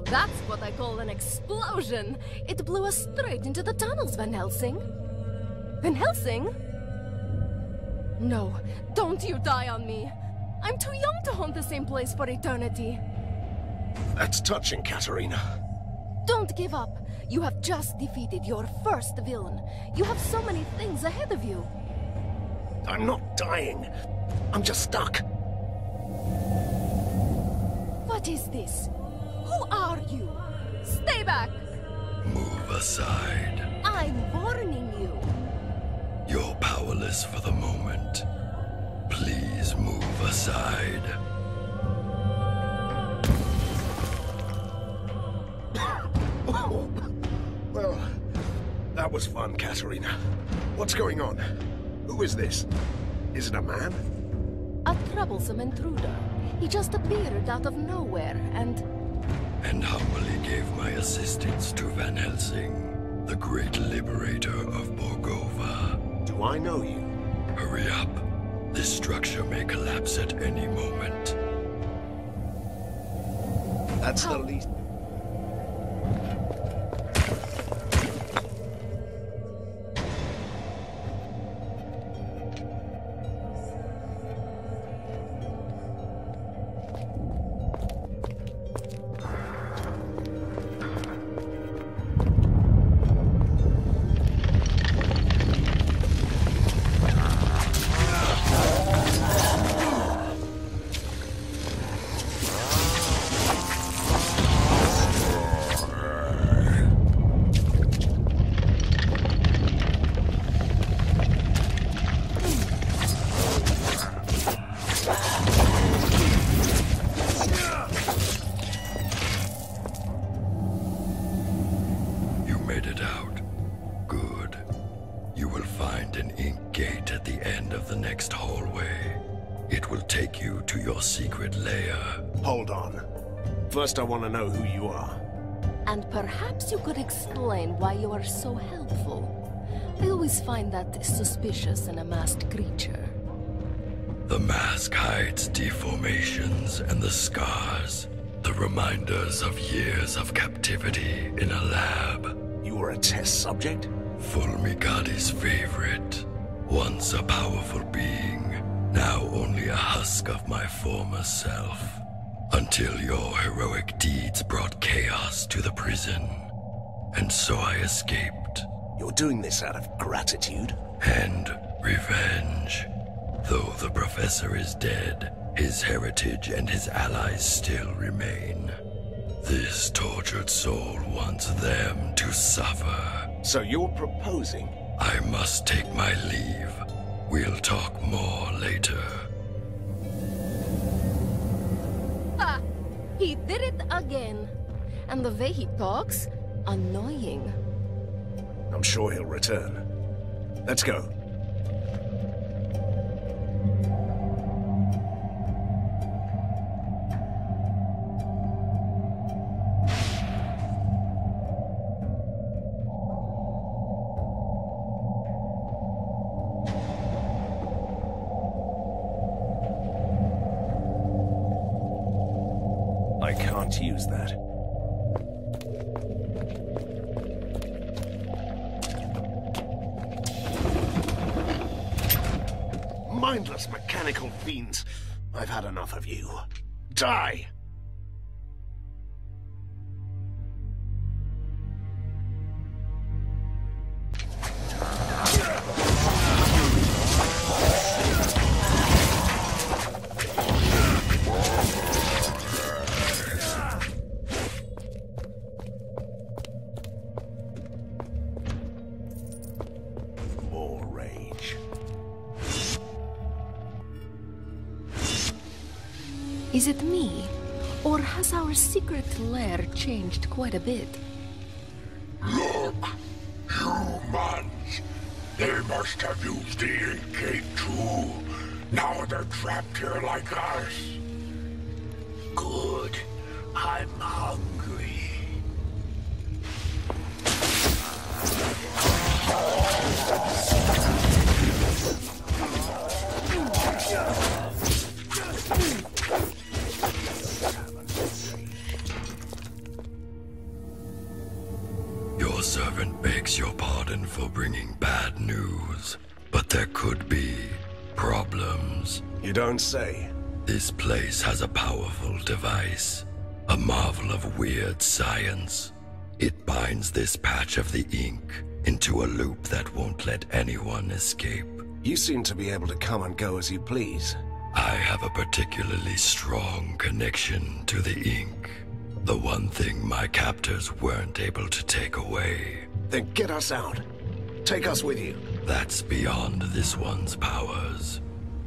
Now that's what I call an explosion! It blew us straight into the tunnels, Van Helsing. Van Helsing? No, don't you die on me. I'm too young to haunt the same place for eternity. That's touching, Katarina. Don't give up. You have just defeated your first villain. You have so many things ahead of you. I'm not dying. I'm just stuck. What is this? Who are you? Stay back! Move aside. I'm warning you. You're powerless for the moment. Please move aside. Well, that was fun, Katarina. What's going on? Who is this? Is it a man? A troublesome intruder. He just appeared out of nowhere and... And humbly gave my assistance to Van Helsing, the great liberator of Borgova. Do I know you? Hurry up. This structure may collapse at any moment. That's the least... want to know who you are. And perhaps you could explain why you are so helpful. I always find that suspicious in a masked creature. The mask hides deformations and the scars, the reminders of years of captivity in a lab. You were a test subject? Fulmigati's favorite. Once a powerful being, now only a husk of my former self. Until your heroic deeds brought chaos to the prison. And so I escaped. You're doing this out of gratitude? And revenge. Though the professor is dead, his heritage and his allies still remain. This tortured soul wants them to suffer. So you're proposing? I must take my leave. We'll talk more later. He did it again. And the way he talks, annoying. I'm sure he'll return. Let's go. Is it me? Or has our secret lair changed quite a bit? Look, humans. They must have used the ink too. Now they're trapped here like us. Good. I'm hungry. Say. This place has a powerful device, a marvel of weird science. It binds this patch of the ink into a loop that won't let anyone escape. You seem to be able to come and go as you please. I have a particularly strong connection to the ink. The one thing my captors weren't able to take away. Then get us out. Take us with you. That's beyond this one's powers.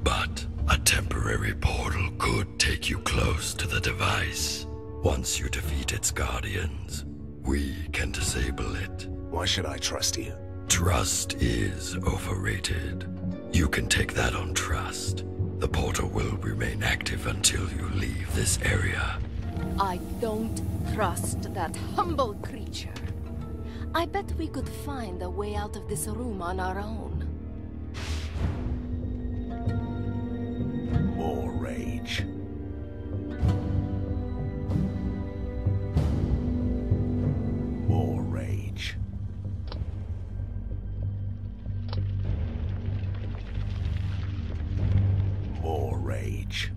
But a temporary portal could take you close to the device. Once you defeat its guardians, we can disable it. Why should I trust you? Trust is overrated. You can take that on trust. The portal will remain active until you leave this area. I don't trust that humble creature. I bet we could find a way out of this room on our own. Rage. More rage. More rage.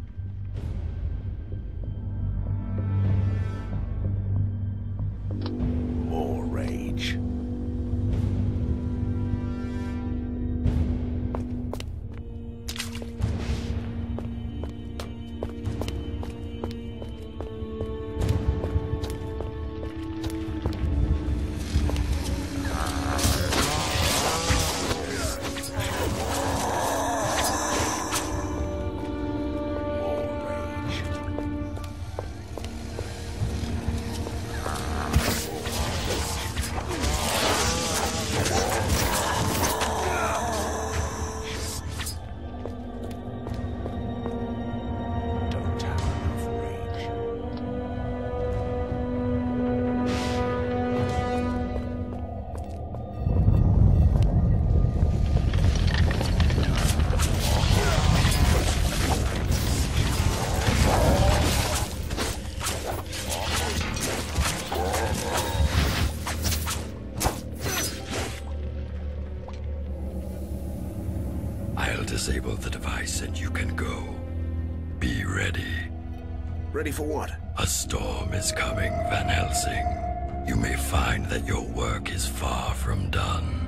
Ready for what? A storm is coming, Van Helsing. You may find that your work is far from done.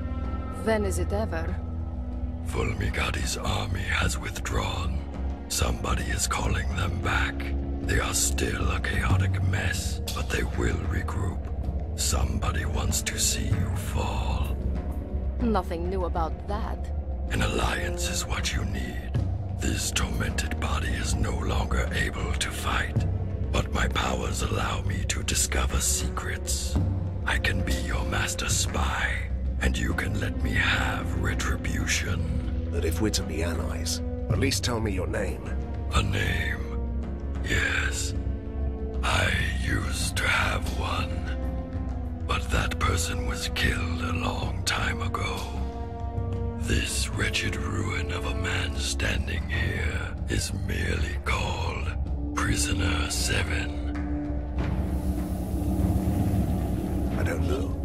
Then is it ever? Fulmigati's army has withdrawn. Somebody is calling them back. They are still a chaotic mess, but they will regroup. Somebody wants to see you fall. Nothing new about that. An alliance is what you need. This tormented body is no longer able to fight, but my powers allow me to discover secrets. I can be your master spy, and you can let me have retribution. But if we're to be allies, at least tell me your name. A name. Yes. I used to have one. But that person was killed a long time ago. This wretched ruin of a man standing here is merely called Prisoner Seven. I don't know.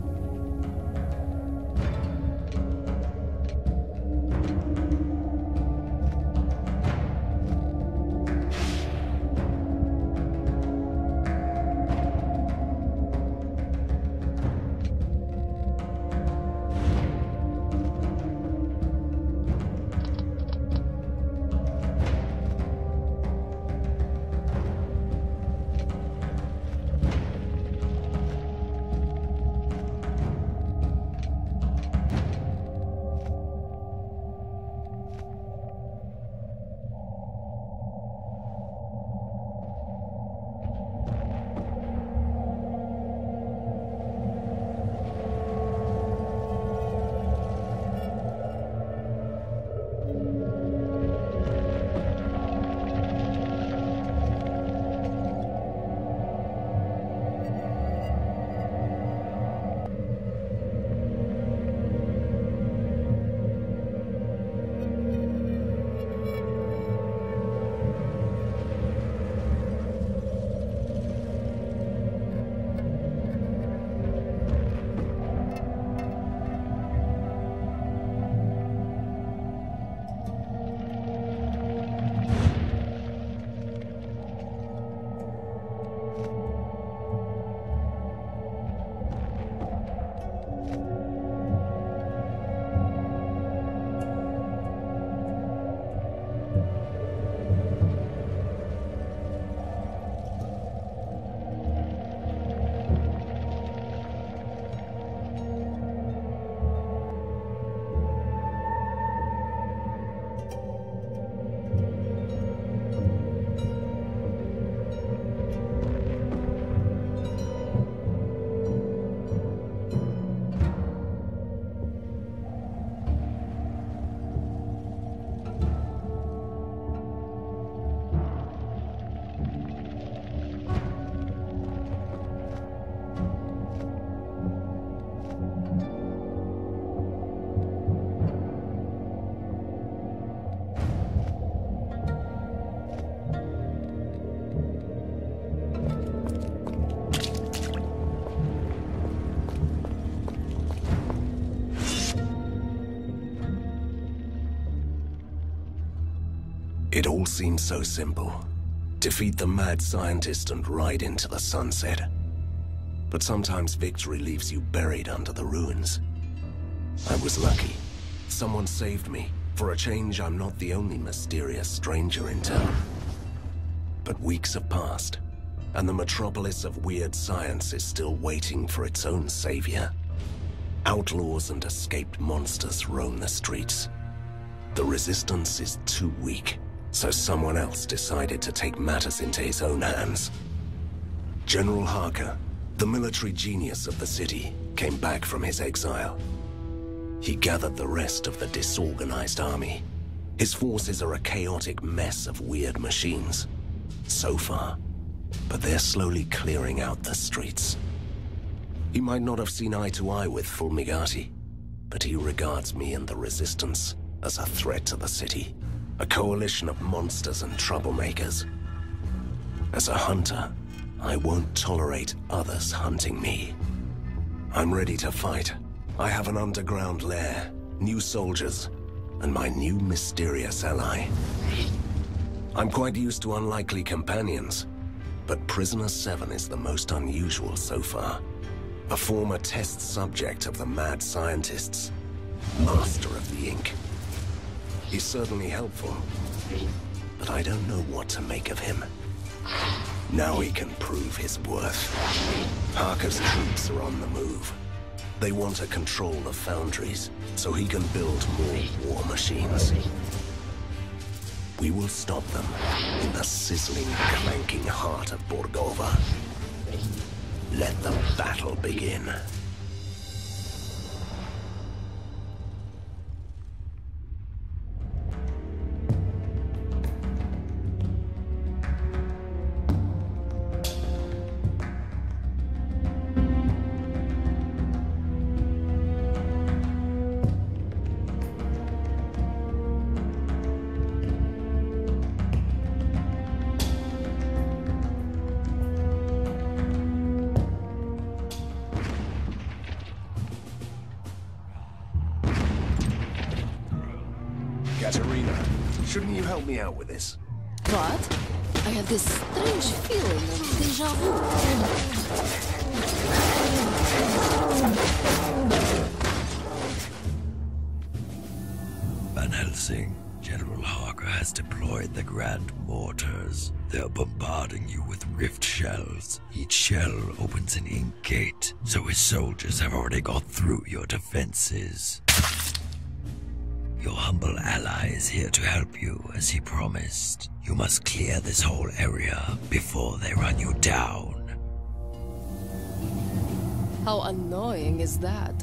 It all seemed so simple. Defeat the mad scientist and ride into the sunset. But sometimes victory leaves you buried under the ruins. I was lucky. Someone saved me. For a change, I'm not the only mysterious stranger in town. But weeks have passed, and the metropolis of weird science is still waiting for its own savior. Outlaws and escaped monsters roam the streets. The resistance is too weak, so someone else decided to take matters into his own hands. General Harker, the military genius of the city, came back from his exile. He gathered the rest of the disorganized army. His forces are a chaotic mess of weird machines. So far. But they're slowly clearing out the streets. He might not have seen eye to eye with Fulmigati, but he regards me and the Resistance as a threat to the city. A coalition of monsters and troublemakers. As a hunter, I won't tolerate others hunting me. I'm ready to fight. I have an underground lair, new soldiers, and my new mysterious ally. I'm quite used to unlikely companions, but Prisoner 7 is the most unusual so far. A former test subject of the mad scientists, master of the ink. He's certainly helpful, but I don't know what to make of him. Now he can prove his worth. Harker's troops are on the move. They want to control the foundries, so he can build more war machines. We will stop them in the sizzling, clanking heart of Borgova. Let the battle begin. Shouldn't you help me out with this? What? I have this strange feeling of deja vu. Van Helsing, General Harker has deployed the Grand Mortars. They're bombarding you with rift shells. Each shell opens an ink gate, so his soldiers have already got through your defenses. Your humble ally is here to help you, as he promised. You must clear this whole area before they run you down. How annoying is that?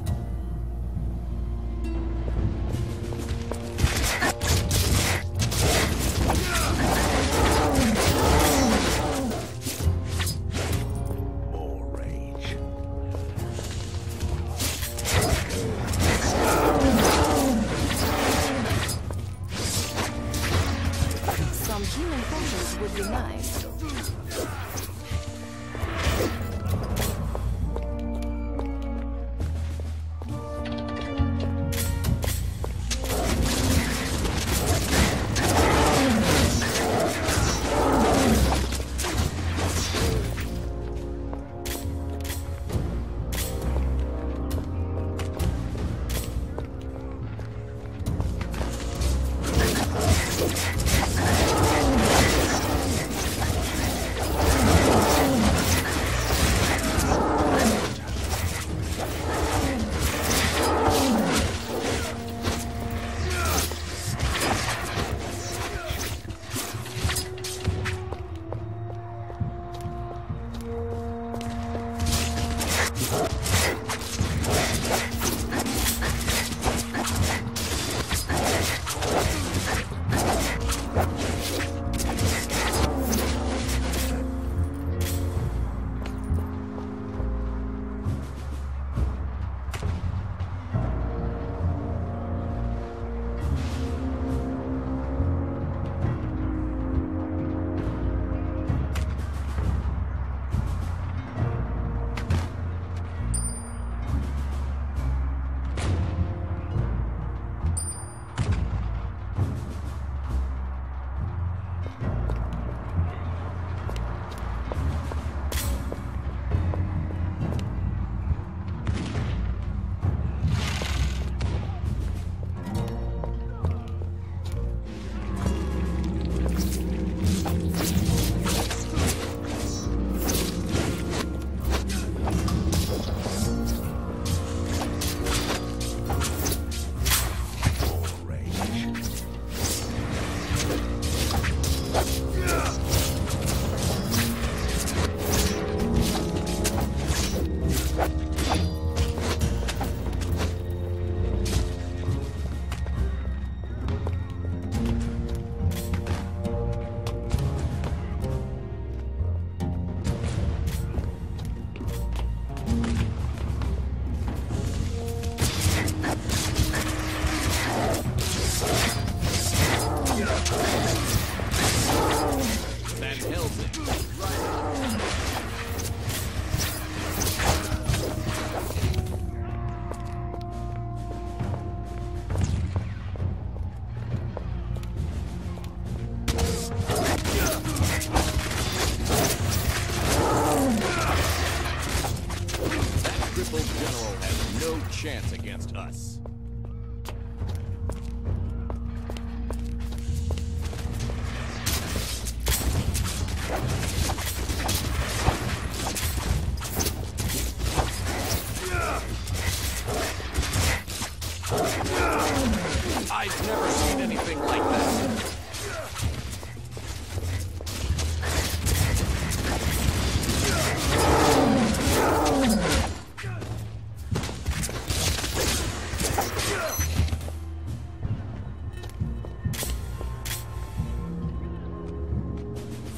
I've never seen anything like this.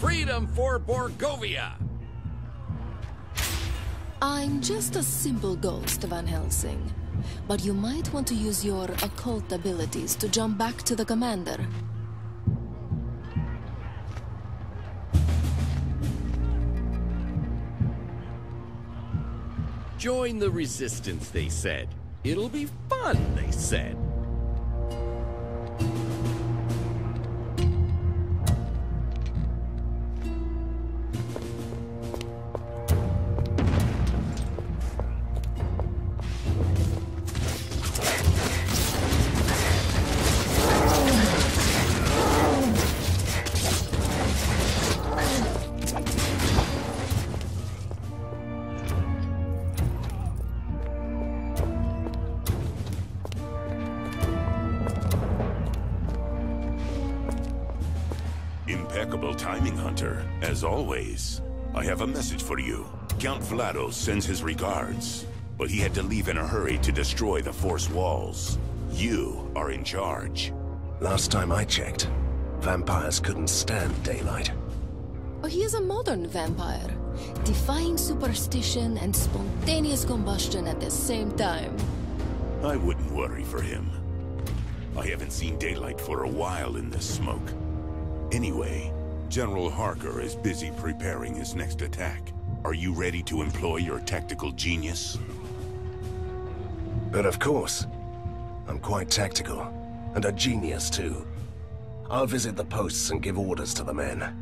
Freedom for Borgovia! I'm just a simple ghost, Van Helsing. But you might want to use your occult abilities to jump back to the commander. Join the resistance, they said. It'll be fun, they said. Count Vlados sends his regards, but he had to leave in a hurry to destroy the Force walls. You are in charge. Last time I checked, vampires couldn't stand daylight. Oh, he is a modern vampire, defying superstition and spontaneous combustion at the same time. I wouldn't worry for him. I haven't seen daylight for a while in this smoke. Anyway, General Harker is busy preparing his next attack. Are you ready to employ your tactical genius? But of course, I'm quite tactical, and a genius too. I'll visit the posts and give orders to the men.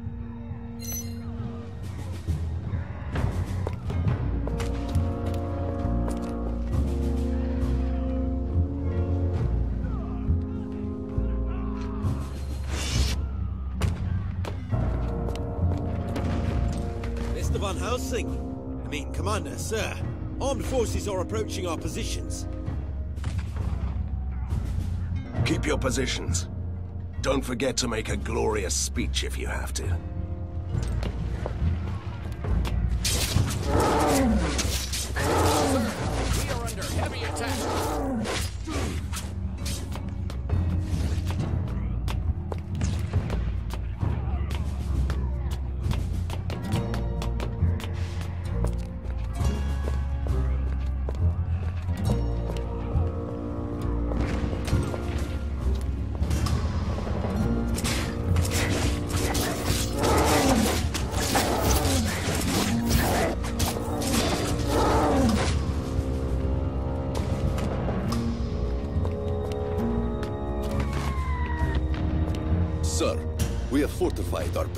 Mr. Van Helsing. I mean, Commander, sir. Armed forces are approaching our positions. Keep your positions. Don't forget to make a glorious speech if you have to.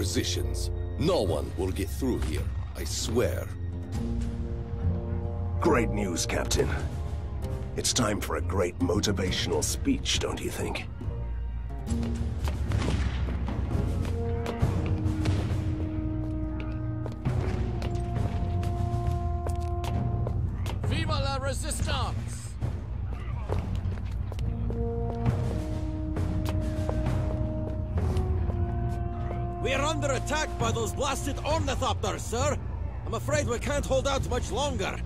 Positions. No one will get through here, I swear. Great news, Captain. It's time for a great motivational speech, don't you think? Afraid we can't hold out much longer.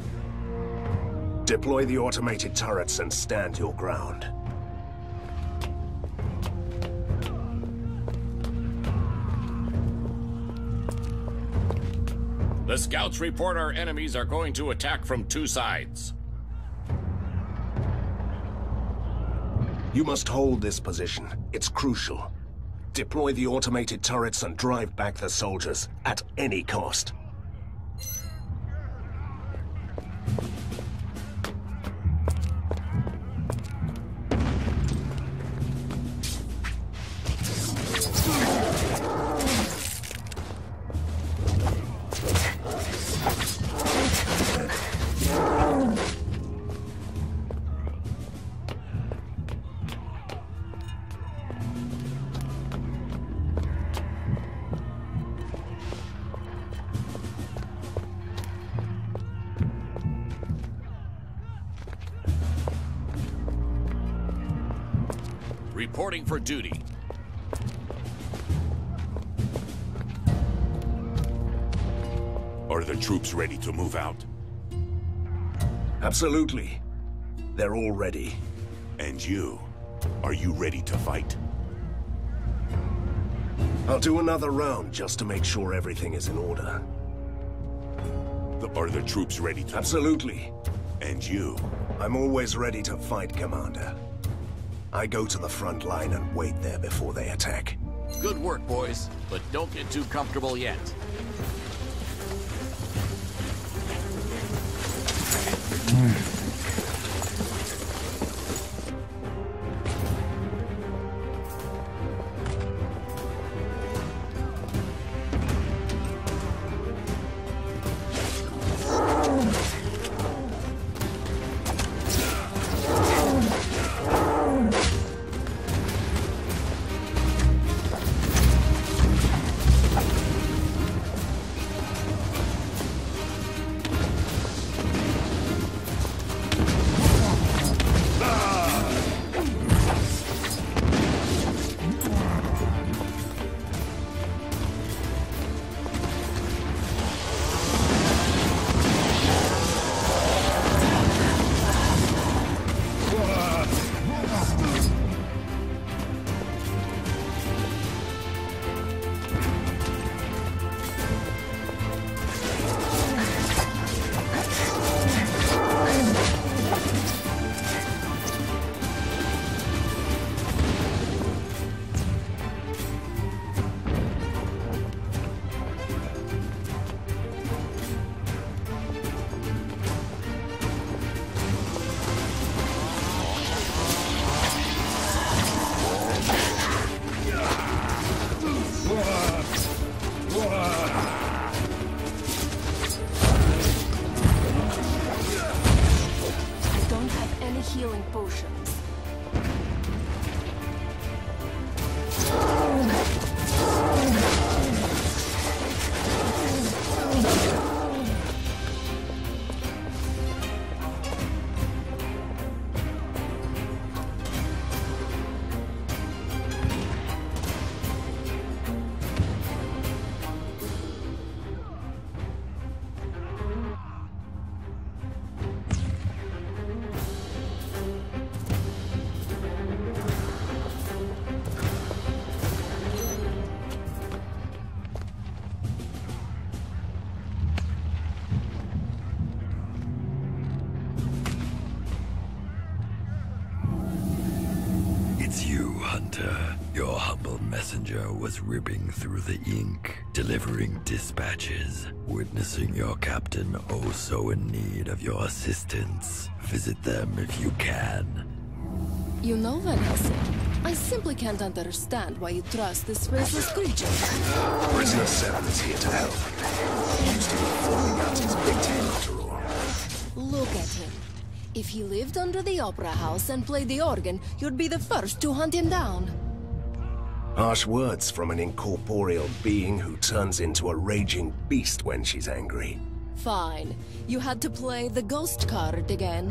Deploy the automated turrets and stand your ground. The scouts report our enemies are going to attack from two sides. You must hold this position. It's crucial. Deploy the automated turrets and drive back the soldiers at any cost. Reporting for duty. Are the troops ready to move out? Absolutely. They're all ready. And you? Are you ready to fight? I'll do another round just to make sure everything is in order. The, are the troops ready to... Absolutely. And you? I'm always ready to fight, Commander. I go to the front line and wait there before they attack. Good work, boys, but don't get too comfortable yet. I was ripping through the ink, delivering dispatches, witnessing your captain oh so in need of your assistance. Visit them if you can. You know, Van Helsing, I simply can't understand why you trust this faceless creature. Prisoner 7 is here to help. He used to be falling out his big tail after all. Look at him. If he lived under the opera house and played the organ, you'd be the first to hunt him down. Harsh words from an incorporeal being who turns into a raging beast when she's angry. Fine. You had to play the ghost card again.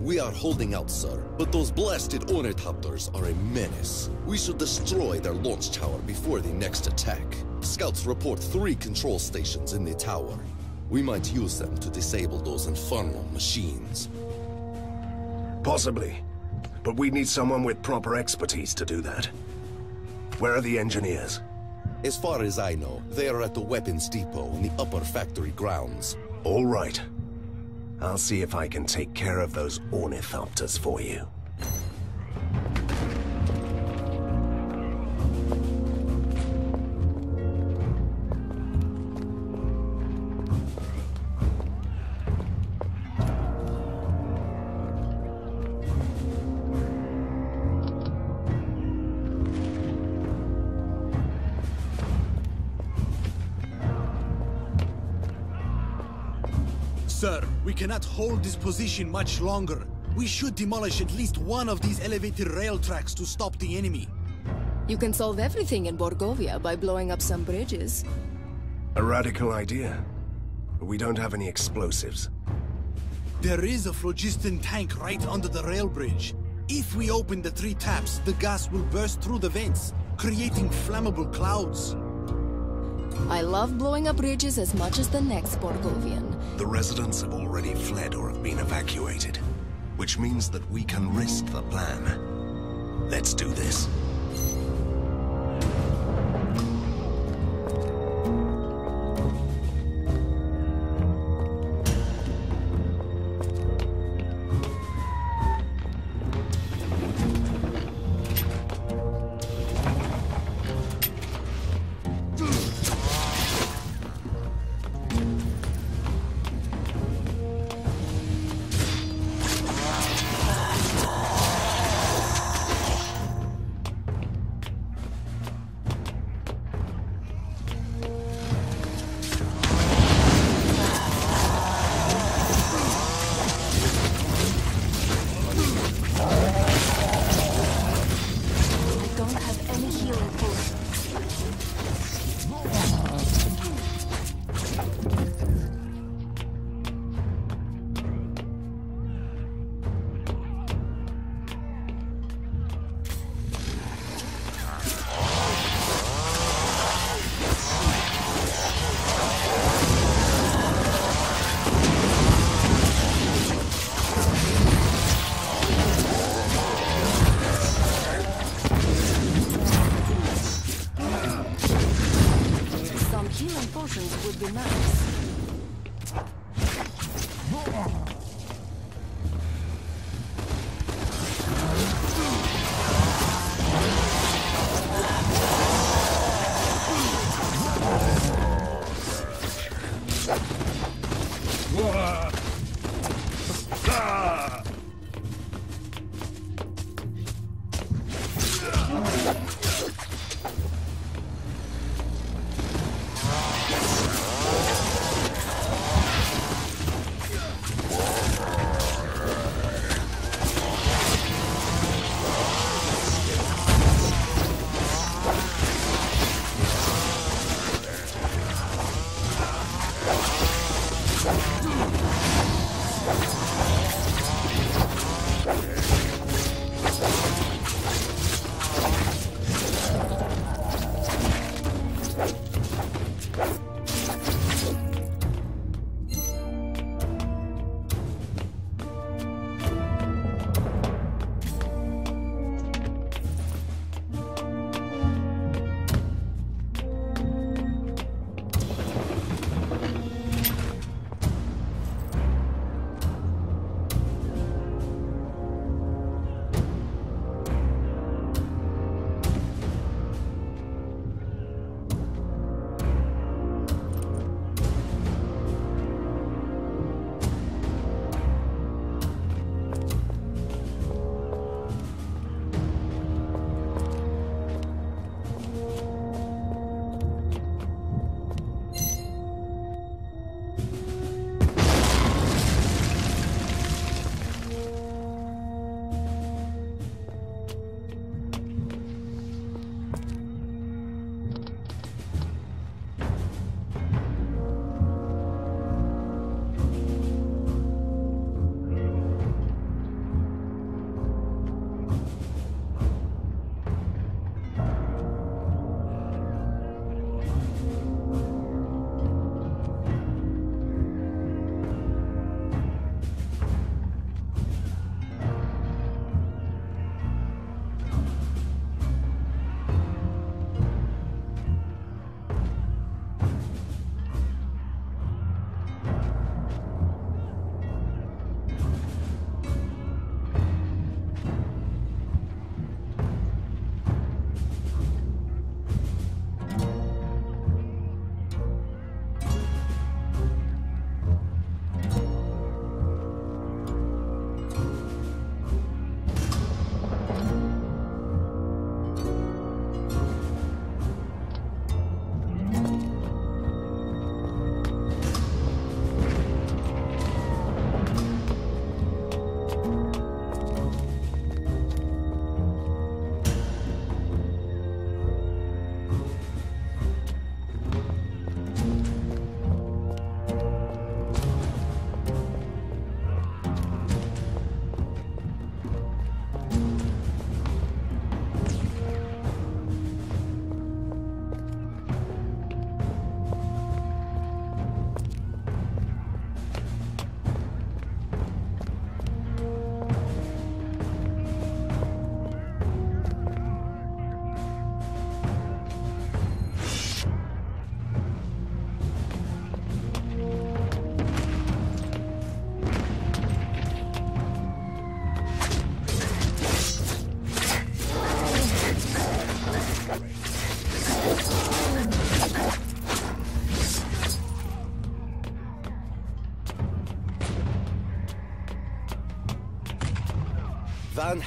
We are holding out, sir, but those blasted ornithopters are a menace. We should destroy their launch tower before the next attack. Scouts report three control stations in the tower. We might use them to disable those infernal machines. Possibly. But we need someone with proper expertise to do that. Where are the engineers? As far as I know, they are at the weapons depot in the upper factory grounds. All right. I'll see if I can take care of those ornithopters for you. Cannot hold this position much longer. We should demolish at least one of these elevated rail tracks to stop the enemy. You can solve everything in Borgovia by blowing up some bridges. A radical idea. But we don't have any explosives. There is a phlogiston tank right under the rail bridge. If we open the three taps, the gas will burst through the vents, creating flammable clouds. I love blowing up bridges as much as the next Borgovian. The residents have already fled or have been evacuated, which means that we can risk the plan. Let's do this.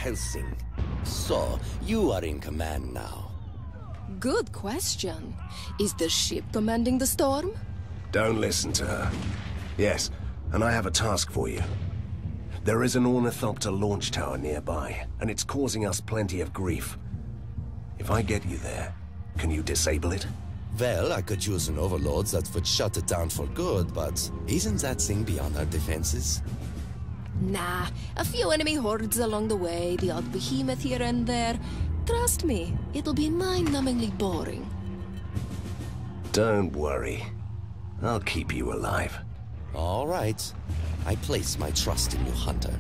Van Helsing. So, you are in command now. Good question. Is the ship commanding the storm? Don't listen to her. Yes, and I have a task for you. There is an Ornithopter launch tower nearby, and it's causing us plenty of grief. If I get you there, can you disable it? Well, I could use an overload that would shut it down for good, but isn't that thing beyond our defenses? Nah, a few enemy hordes along the way, the odd behemoth here and there. Trust me, it'll be mind-numbingly boring. Don't worry. I'll keep you alive. All right. I place my trust in you, Hunter.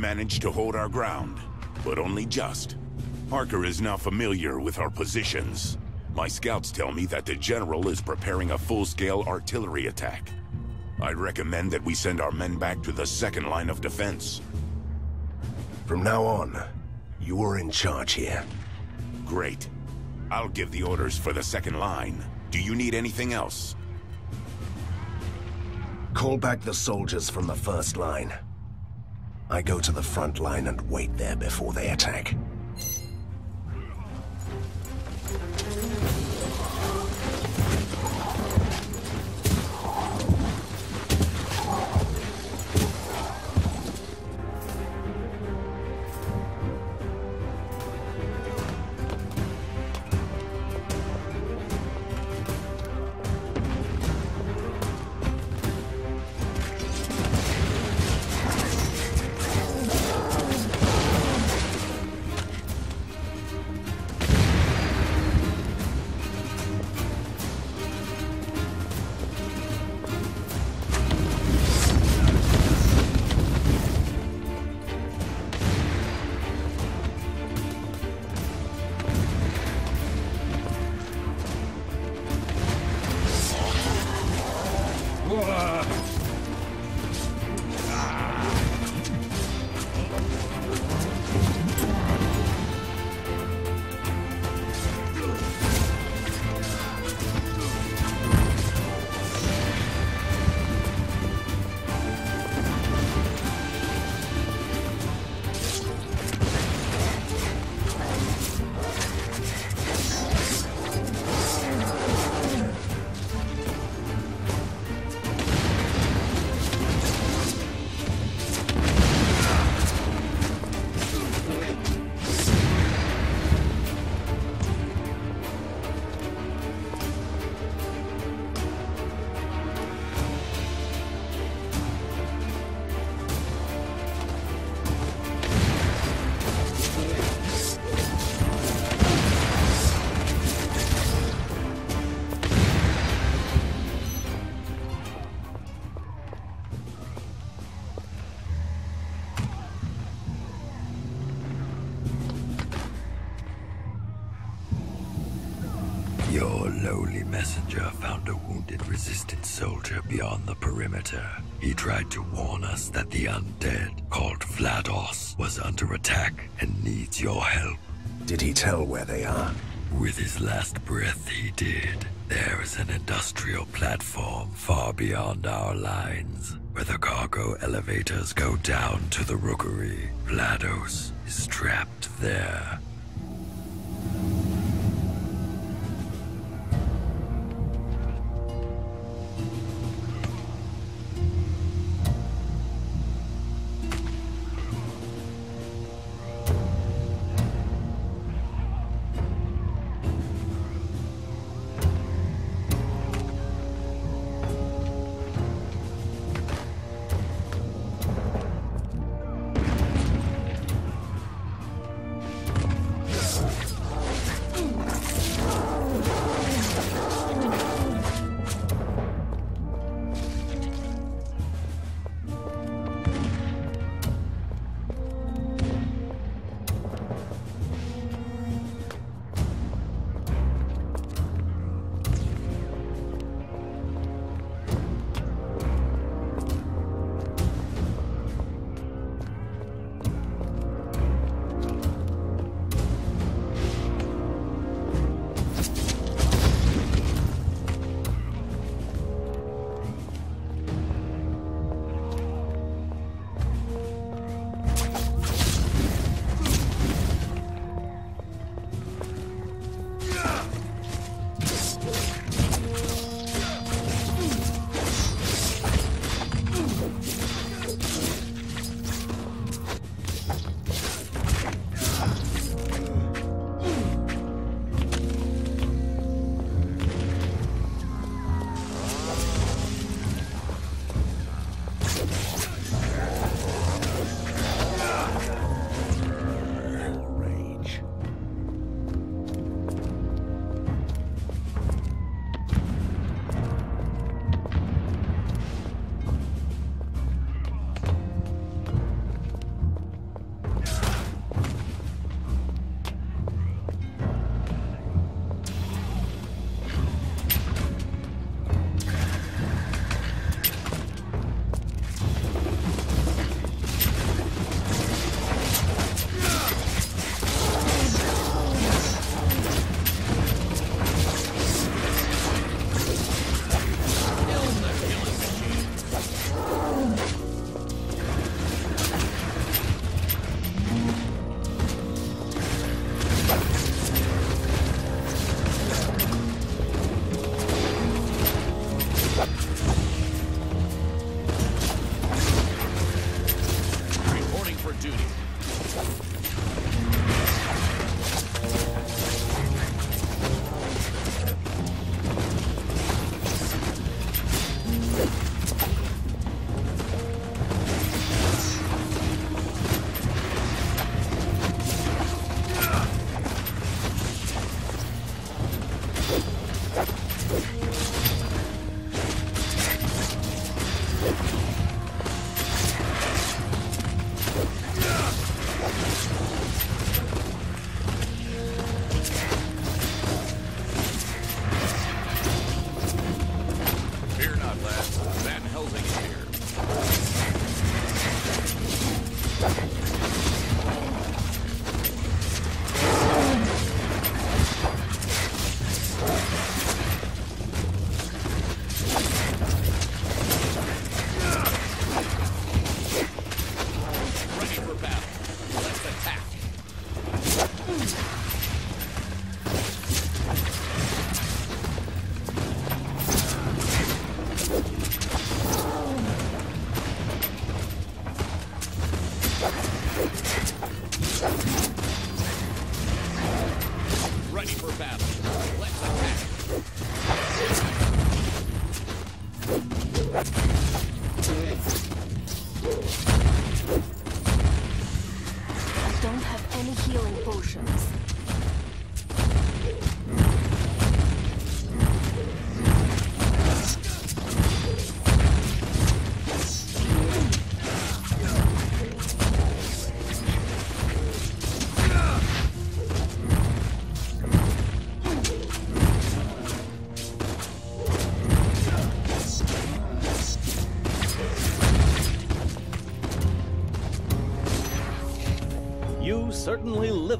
Managed to hold our ground, but only just. Harker is now familiar with our positions. My scouts tell me that the General is preparing a full-scale artillery attack. I recommend that we send our men back to the second line of defense. From now on, you are in charge here. Great. I'll give the orders for the second line. Do you need anything else? Call back the soldiers from the first line. I go to the front line and wait there before they attack. Lowly messenger found a wounded resistant soldier beyond the perimeter. He tried to warn us that the undead, called Vlados, was under attack and needs your help. Did he tell where they are? With his last breath, he did. There is an industrial platform far beyond our lines, where the cargo elevators go down to the rookery. Vlados is trapped there.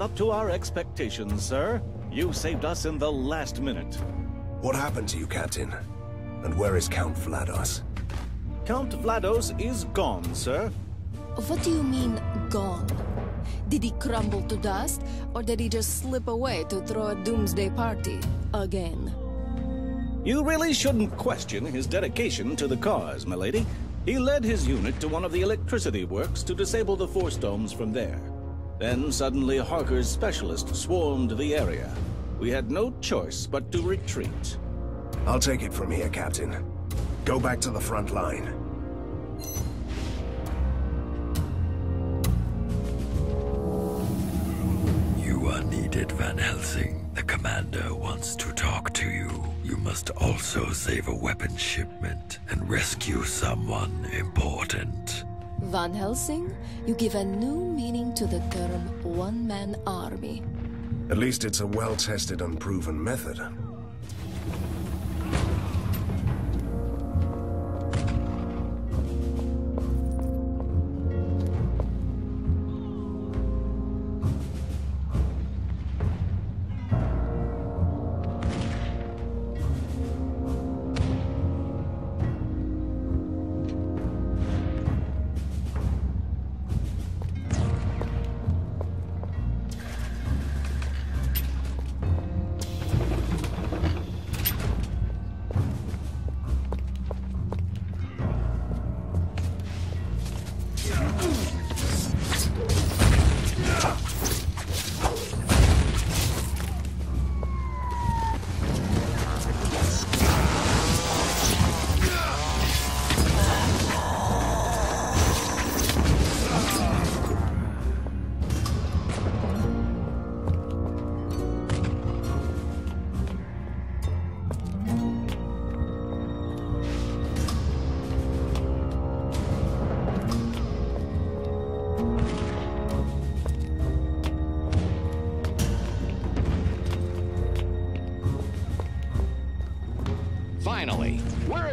Live up to our expectations, sir. You saved us in the last minute. What happened to you, Captain? And where is Count Vlados? Count Vlados is gone, sir. What do you mean, gone? Did he crumble to dust, or did he just slip away to throw a doomsday party? Again. You really shouldn't question his dedication to the cause, milady. He led his unit to one of the electricity works to disable the force domes from there. Then suddenly Harker's specialists swarmed the area. We had no choice but to retreat. I'll take it from here, Captain. Go back to the front line. You are needed, Van Helsing. The commander wants to talk to you. You must also save a weapon shipment and rescue someone important. Van Helsing, you give a new meaning to the term one man army. At least it's a well-tested and proven method.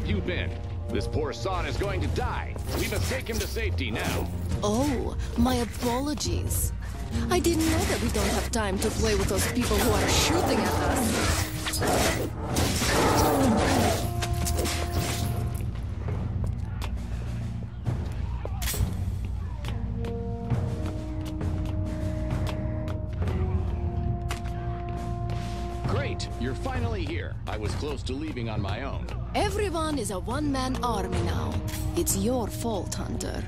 You been? This poor son is going to die. We must take him to safety now. Oh, my apologies. I didn't know that we don't have time to play with those people who are shooting at us. Great, you're finally here. I was close to leaving on my own. Everyone is a one-man army now. It's your fault, Hunter.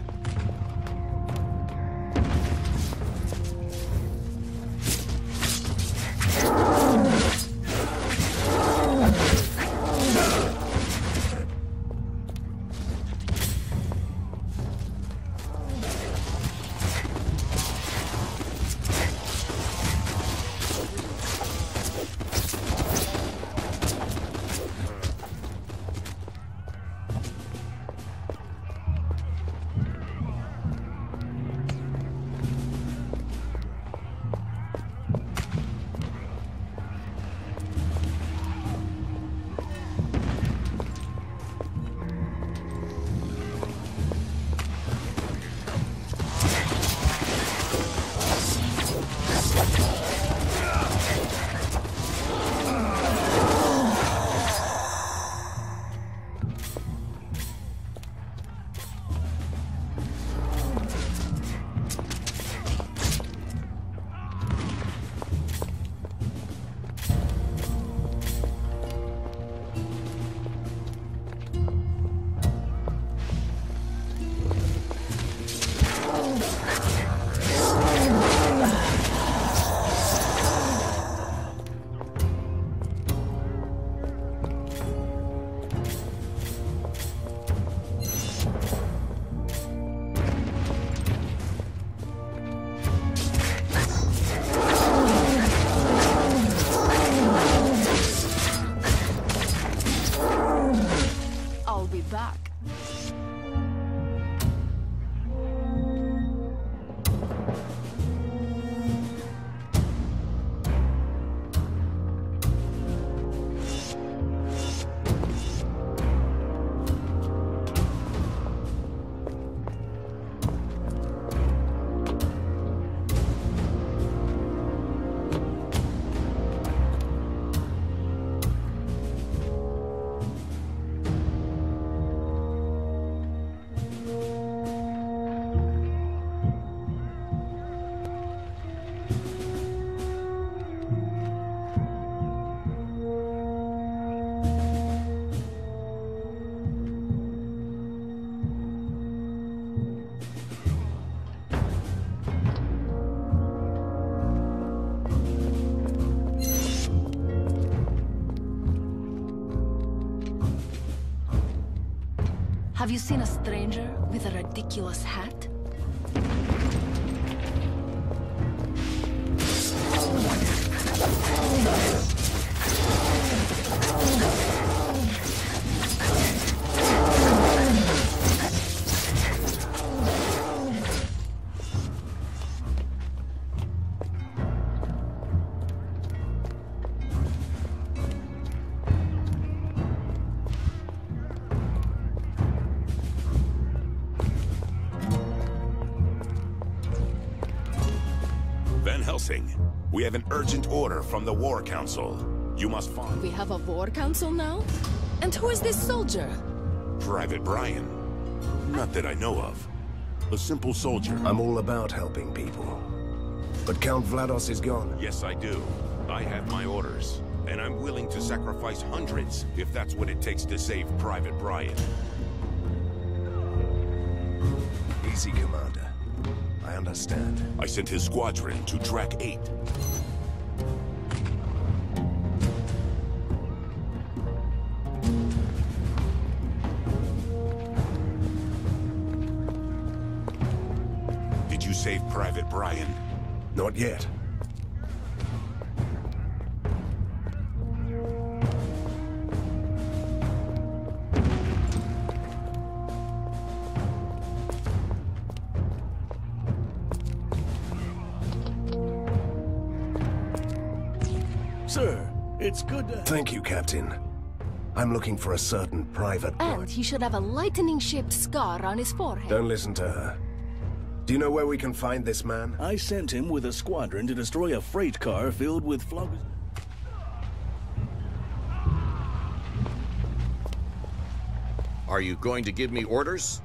Have you seen a stranger with a ridiculous hat? We have an urgent order from the War Council. You must find We have a war council now? And who is this soldier? Private Brian. Not that I know of. A simple soldier. I'm all about helping people. But Count Vlados is gone. Yes, I do. I have my orders. And I'm willing to sacrifice hundreds if that's what it takes to save Private Brian. Easy, Commander. I understand. I sent his squadron to Track 8. Did you save Private Brian? Not yet. Thank you, Captain. I'm looking for a certain private And he should have a lightning-shaped scar on his forehead. Don't listen to her. Do you know where we can find this man? I sent him with a squadron to destroy a freight car filled with flug... Are you going to give me orders?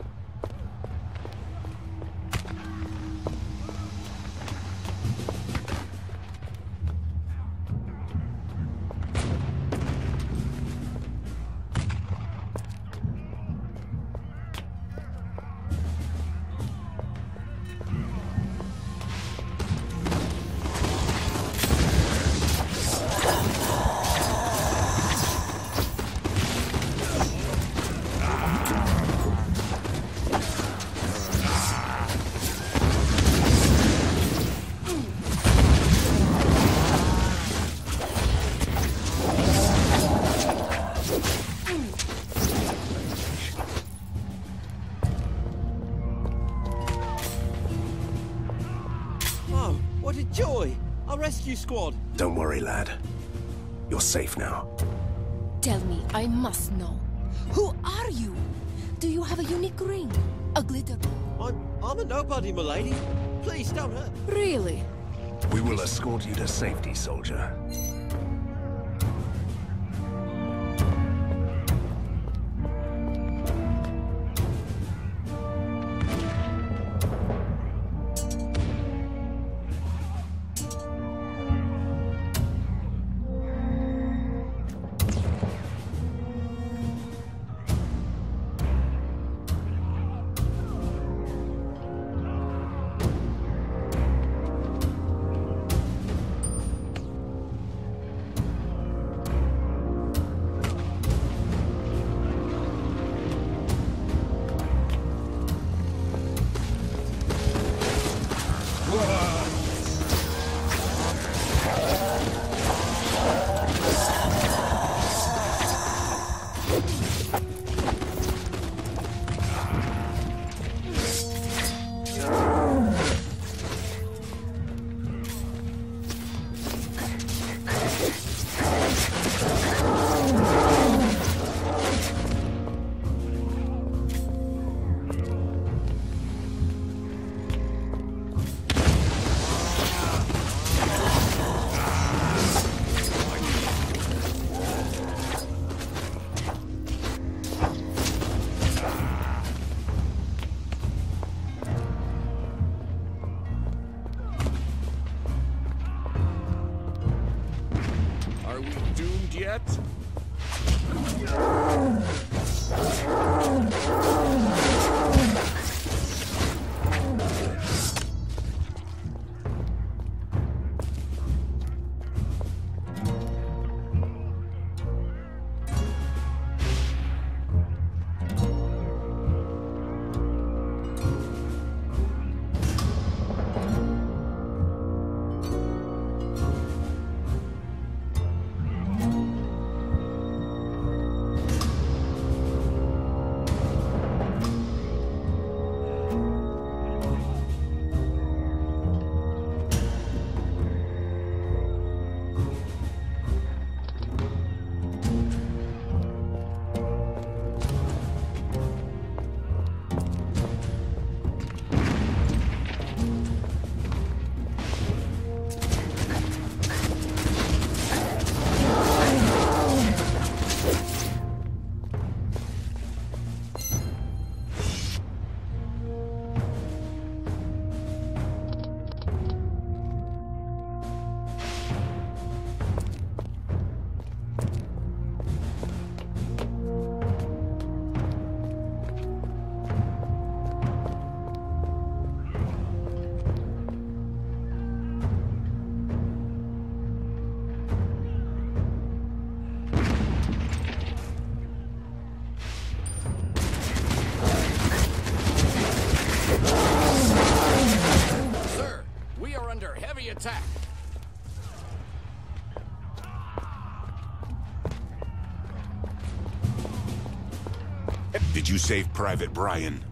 Save Private Brian?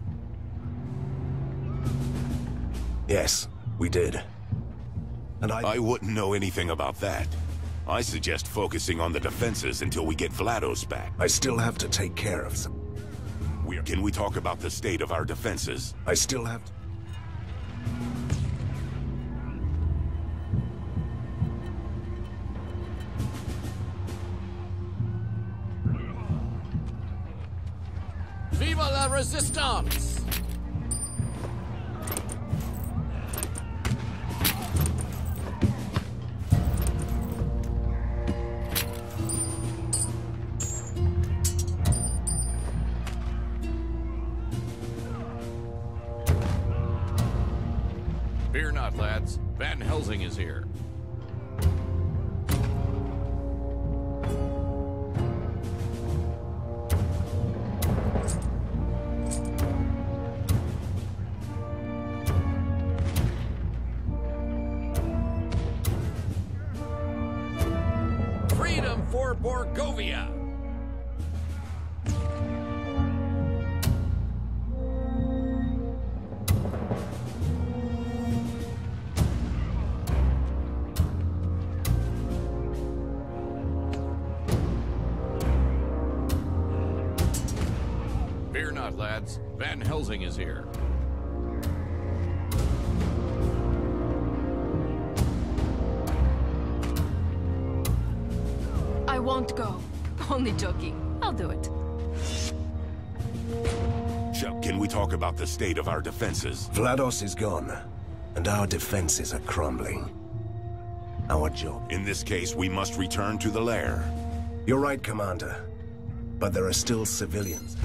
Yes, we did. And I... I wouldn't know anything about that. I suggest focusing on the defenses until we get Vlados back. I still have to take care of some... We're, can we talk about the state of our defenses? I still have to... Viva Fear not, lads. Van Helsing is here. I won't go. Only joking. I'll do it. Shep, can we talk about the state of our defenses? Vlados is gone, and our defenses are crumbling. Our job... In this case, we must return to the lair. You're right, Commander. But there are still civilians.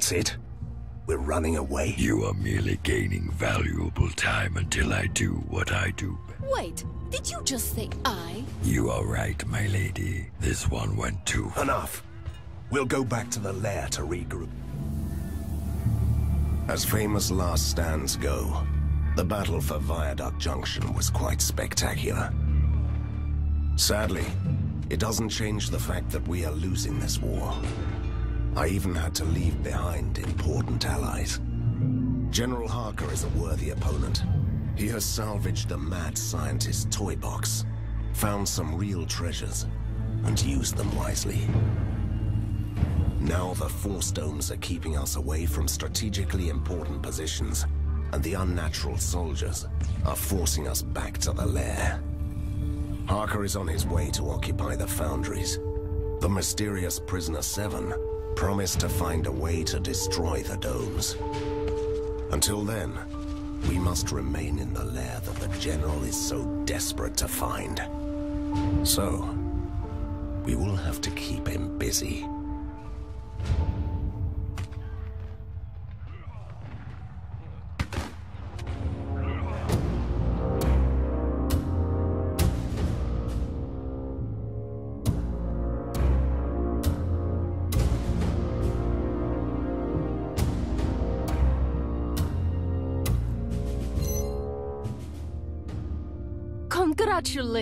That's it? We're running away? You are merely gaining valuable time until I do what I do. Wait, did you just say I? You are right, my lady. This one went too... Enough. We'll go back to the lair to regroup. As famous last stands go, the battle for Viaduct Junction was quite spectacular. Sadly, it doesn't change the fact that we are losing this war. I even had to leave behind important allies. General Harker is a worthy opponent. He has salvaged the mad scientist's toy box, found some real treasures, and used them wisely. Now the Four Stones are keeping us away from strategically important positions, and the unnatural soldiers are forcing us back to the lair. Harker is on his way to occupy the foundries. The mysterious Prisoner Seven promised to find a way to destroy the domes. Until then, we must remain in the lair that the General is so desperate to find. So, we will have to keep him busy.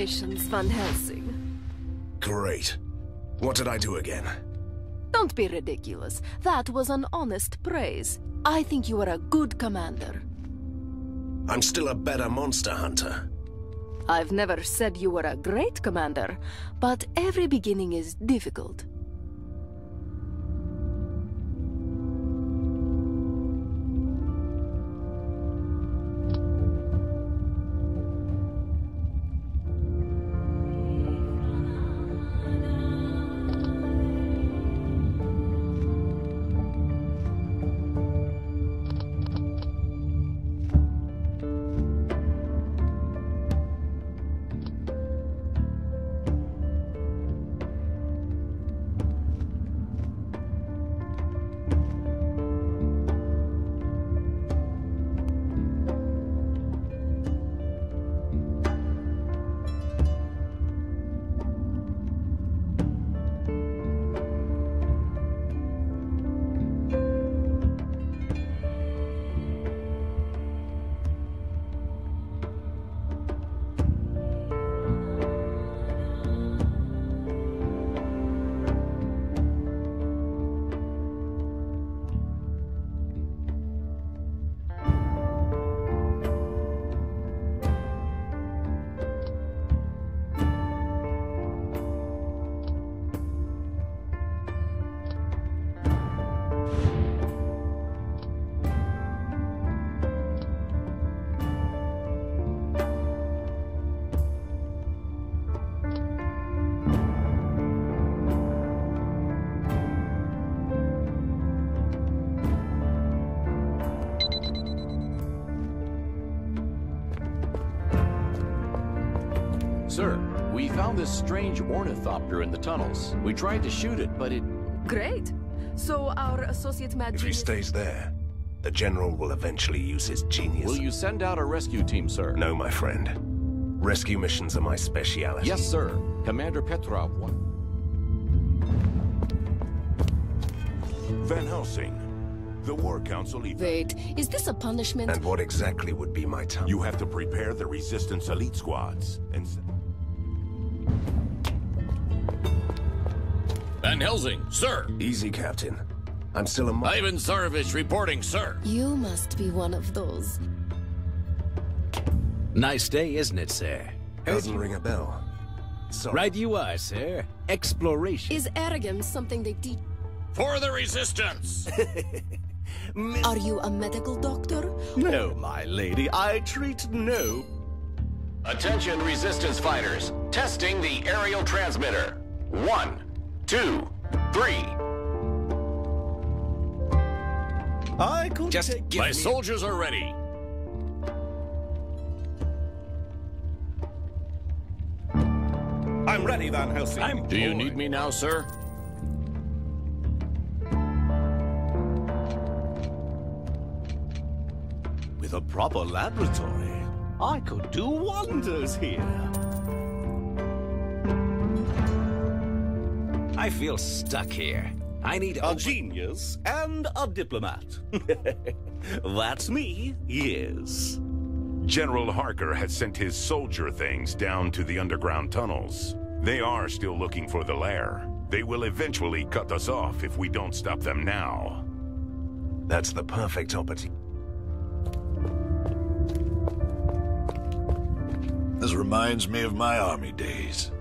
Congratulations, Van Helsing. Great. What did I do again? Don't be ridiculous. That was an honest praise. I think you are a good commander. I'm still a better monster hunter. I've never said you were a great commander, but every beginning is difficult. Ornithopter in the tunnels. We tried to shoot it, but it... Great. So our associate mad If he stays there, the General will eventually use his genius. Will you send out a rescue team, sir? No, my friend. Rescue missions are my speciality. Yes, sir. Commander Petrov, what? Van Helsing, the War Council... ev- Wait, is this a punishment? And what exactly would be my task? You have to prepare the Resistance elite squads and... Van Helsing, sir. Easy, Captain. I'm still a... mo- Ivan Tsarevich reporting, sir. You must be one of those. Nice day, isn't it, sir? Doesn't ring a bell. Sorry. Right you are, sir. Exploration. Is arrogance something they teach? For the resistance! Are you a medical doctor? No, my lady, I treat no. Attention resistance fighters. Testing the aerial transmitter. One, two, three. I could Just take... give My me... soldiers are ready. I'm ready, Van Helsing. I'm Do you need me now, sir? With a proper laboratory, I could do wonders here. I feel stuck here. I need A genius and a diplomat. That's me, yes. General Harker has sent his soldier things down to the underground tunnels. They are still looking for the lair. They will eventually cut us off if we don't stop them now. That's the perfect opportunity. This reminds me of my army days.